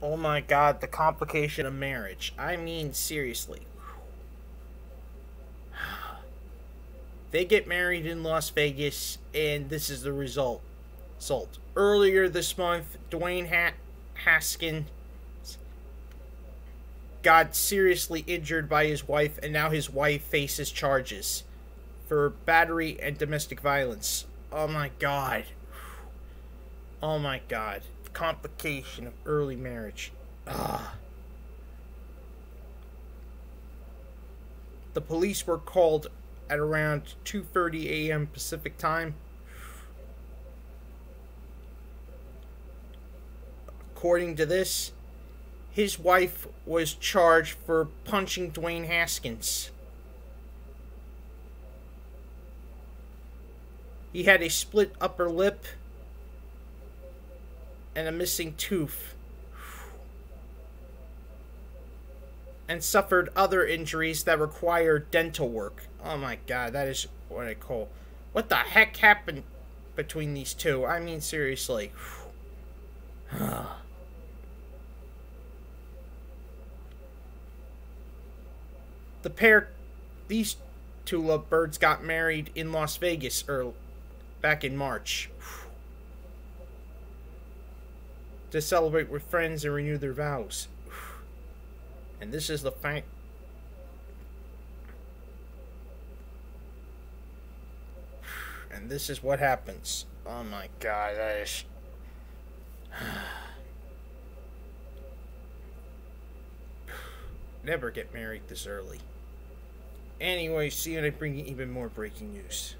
Oh my god, the complication of marriage. I mean, seriously. They get married in Las Vegas, and this is the result. Salt. Earlier this month, Dwayne ha- Haskins got seriously injured by his wife, and now his wife faces charges for battery and domestic violence. Oh my god. Oh my god. Complication of early marriage. Ah. The police were called at around 2:30 a.m. Pacific time. According to this, his wife was charged for punching Dwayne Haskins. He had a split upper lip and a missing tooth. And suffered other injuries that required dental work. Oh my god, that is what I call. What the heck happened between these two? I mean, seriously. the pair, these two lovebirds got married in Las Vegas or back in March to celebrate with friends and renew their vows. And this is the fact. And this is what happens. Oh my god, that is. Never get married this early. Anyway, see and I bring you even more breaking news.